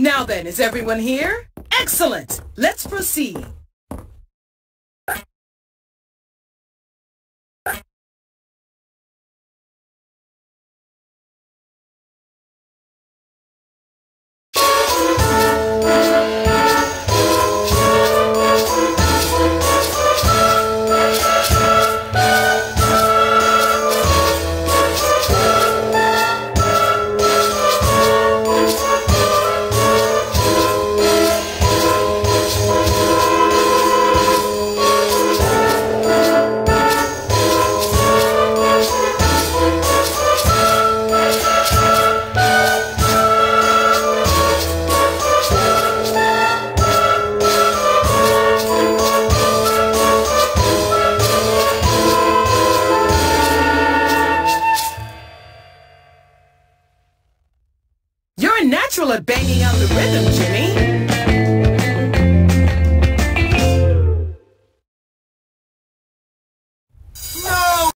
Now then, is everyone here? Excellent! Let's proceed. Natural at banging out the rhythm, Jimmy.